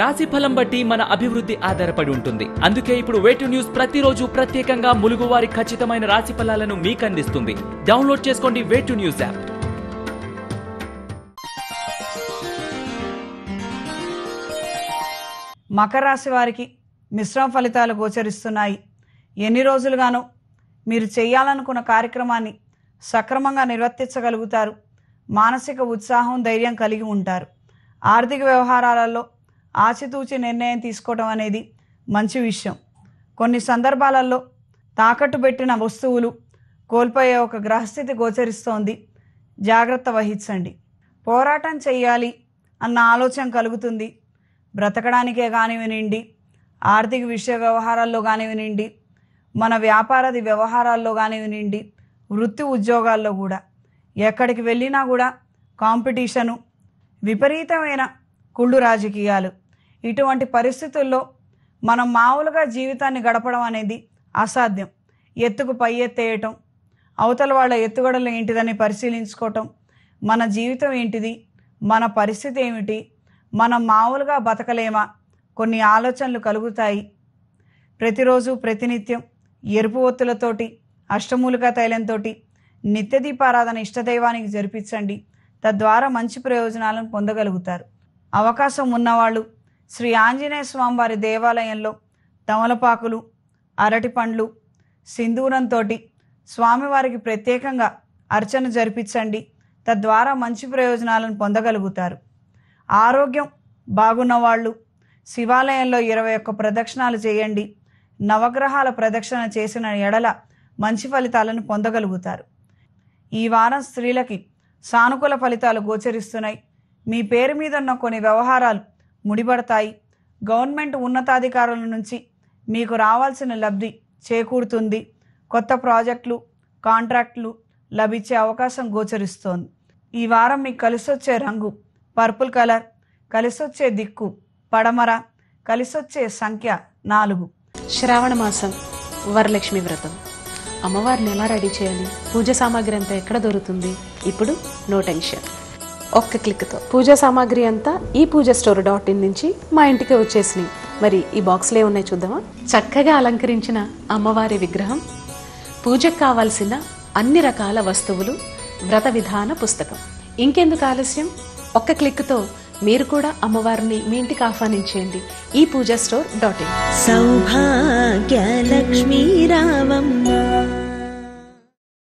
రాశి ఫలం బట్టి మన అభివృద్ధి ఆధారపడి ఉంటుంది. అందుకే ఇప్పుడు వేటు న్యూస్ ప్రతిరోజు ప్రత్యేకంగా ములుగు వారి ఖచ్చితమైన రాశి ఫలాలను మీకు అందిస్తుంది. డౌన్లోడ్ చేసుకోండి వేటు న్యూస్ యాప్. మకర రాశి వారికి మిశ్రమ ఫలితాలు గోచరిస్తున్నాయి. ఎన్ని రోజులుగానో మీరు చేయాలనుకున్న కార్యక్రమాన్ని సక్రమంగా నిర్వర్తించగలుగుతారు. మానసిక ఉత్సాహం ధైర్యం కలిగి ఉంటారు. ఆర్థిక వ్యవహారాలలో ఆచితూచి నిర్ణయం తీసుకోవడం అనేది మంచి విషయం. కొన్ని సందర్భాలలో తాకట్టు పెట్టిన వస్తువులు కోల్పోయే ఒక గ్రహస్థితి గోచరిస్తోంది. జాగ్రత్త వహించండి. పోరాటం చేయాలి అన్న ఆలోచన కలుగుతుంది. బ్రతకడానికే కానివ్వనివ్వండి ఆర్థిక విషయ వ్యవహారాల్లో కానివ్వనివ్వండి మన వ్యాపారది వ్యవహారాల్లో కానివ్వనివ్వండి వృత్తి ఉద్యోగాల్లో కూడా. ఎక్కడికి వెళ్ళినా కూడా కాంపిటీషను విపరీతమైన కుళ్ళు రాజకీయాలు. ఇటువంటి పరిస్థితుల్లో మనం మామూలుగా జీవితాన్ని గడపడం అనేది అసాధ్యం. ఎత్తుకు పై ఎత్తేయటం అవతల వాళ్ళ ఎత్తుగడలు ఏంటిదని పరిశీలించుకోవటం మన జీవితం ఏంటిది మన పరిస్థితి ఏమిటి మనం మామూలుగా బతకలేమా కొన్ని ఆలోచనలు కలుగుతాయి. ప్రతిరోజు ప్రతినిత్యం ఎరుపు ఒత్తులతోటి అష్టమూలిక తైలంతో నిత్య దీపారాధన ఇష్టదైవానికి జరిపించండి. తద్వారా మంచి ప్రయోజనాలను పొందగలుగుతారు. అవకాశం ఉన్నవాళ్ళు శ్రీ ఆంజనేయ స్వామివారి దేవాలయంలో తమలపాకులు అరటి పండ్లు సింధూరంతో స్వామివారికి ప్రత్యేకంగా అర్చన జరిపించండి. తద్వారా మంచి ప్రయోజనాలను పొందగలుగుతారు. ఆరోగ్యం బాగున్న వాళ్ళు శివాలయంలో ఇరవై ఒక్క ప్రదక్షిణాలు చేయండి. నవగ్రహాల ప్రదక్షిణ చేసిన ఎడల మంచి ఫలితాలను పొందగలుగుతారు. ఈ వారం స్త్రీలకి సానుకూల ఫలితాలు గోచరిస్తున్నాయి. మీ పేరు మీద ఉన్న కొన్ని వ్యవహారాలు ముడిపడతాయి. గవర్నమెంట్ ఉన్నతాధికారుల నుంచి మీకు రావాల్సిన లబ్ధి చేకూరుతుంది. కొత్త ప్రాజెక్టులు కాంట్రాక్టులు లభించే అవకాశం గోచరిస్తోంది. ఈ వారం మీకు కలిసొచ్చే రంగు పర్పుల్ కలర్ కలిసొచ్చే దిక్కు పడమర కలిసొచ్చే సంఖ్య నాలుగు. శ్రావణ మాసం వరలక్ష్మి వ్రతం. అమ్మవారిని ఎలా రెడీ చేయాలి? పూజ సామాగ్రి అంతా ఎక్కడ దొరుకుతుంది? ఇప్పుడు నో టెన్షన్ ఒక్క క్లిక్తో పూజా సామాగ్రి అంతా ఈ పూజ స్టోర్ డాట్ ఇన్ నుంచి మా ఇంటికి వచ్చేసినాయి. మరి ఈ బాక్స్లో ఏమున్నాయి చూద్దామా? చక్కగా అలంకరించిన అమ్మవారి విగ్రహం పూజకు కావాల్సిన అన్ని రకాల వస్తువులు వ్రత విధాన పుస్తకం. ఇంకెందుకు ఆలస్యం? ఒక్క క్లిక్తో మీరు కూడా అమ్మవారిని మీ ఇంటికి ఆహ్వానించేయండి. ఈ Pooja store dot in. Saubhagyalakshmi Ravamma